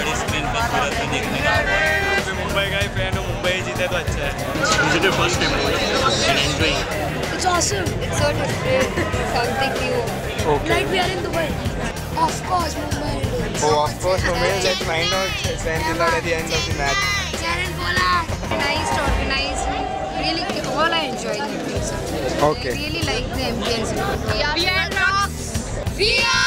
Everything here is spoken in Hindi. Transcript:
बड़ी स्क्रीन पर सूरत तो में देखने का तो मुंबई का ही फ़ैन हूँ मुंबई जीते तो अच्छा है। मुझे तो first time and enjoying it's awesome it's so different something new okay like we are in Dubai of course Mumbai oh of course Mumbai let's find out send in at the end of the match channel बोला nice organise really all I enjoyed okay really like the ambience we are we are